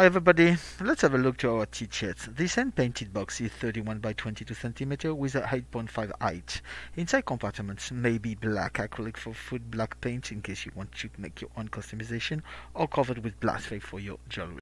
Hi everybody, let's have a look to our tea chests. This hand painted box is 31 by 22 cm with a 8.5 height. Inside compartments may be black acrylic for food, black paint in case you want to make your own customization or covered with glass for your jewelry.